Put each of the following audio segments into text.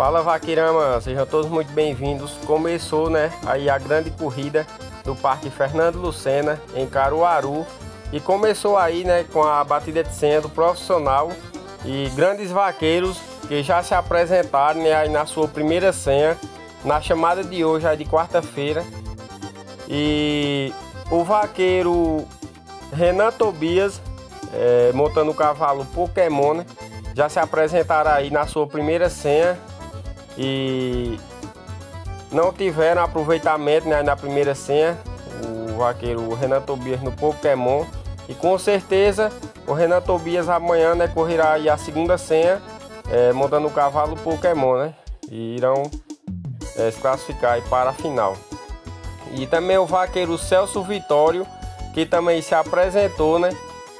Fala Vaqueirama, sejam todos muito bem-vindos. Começou, né, aí a grande corrida do Parque Fernando Lucena em Caruaru e começou aí, né, com a batida de senha do profissional e grandes vaqueiros que já se apresentaram, né, aí na sua primeira senha na chamada de hoje, aí de quarta-feira. E o vaqueiro Renan Tobias, é, montando o cavalo Pokémon, né, já se apresentaram aí na sua primeira senha e não tiveram aproveitamento né, na primeira senha. O vaqueiro Renan Tobias no Pokémon. E com certeza o Renan Tobias amanhã né, correrá a segunda senha, é, montando o cavalo Pokémon, né? E irão é, se classificar para a final. E também o vaqueiro Celso Vitório, que também se apresentou, né?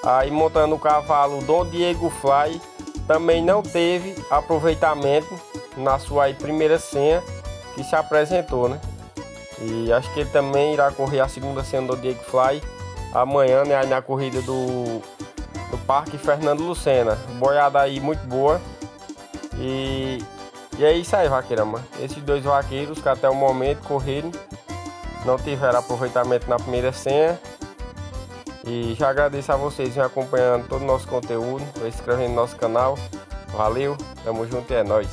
Aí montando o cavalo Dom Diego Fly, também não teve aproveitamento na sua primeira senha que se apresentou, né? E acho que ele também irá correr a segunda senha do Diego Fly amanhã, né? Aí na corrida do, do Parque Fernando Lucena. Boiada aí muito boa. E, e é isso aí, vaqueirama. Esses dois vaqueiros que até o momento correram, não tiveram aproveitamento na primeira senha. E já agradeço a vocês em acompanhando todo o nosso conteúdo, se inscrevendo no nosso canal. Valeu, tamo junto e é nóis.